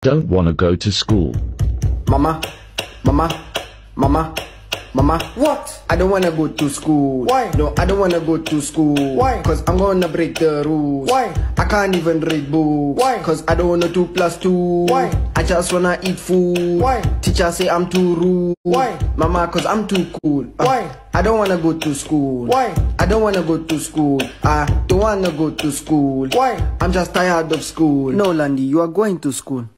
Don't wanna go to school. Mama, mama, mama, mama. What? I don't wanna go to school. Why? No, I don't wanna go to school. Why? Cause I'm gonna break the rules. Why? I can't even read books. Why? Cause I don't wanna two plus two. Why? I just wanna eat food. Why? Teacher say I'm too rude. Why? Mama, cause I'm too cool. Uh, Why? I don't wanna go to school. Why? I don't wanna go to school. I don't wanna go to school. Why? I'm just tired of school. No, Landy, you are going to school.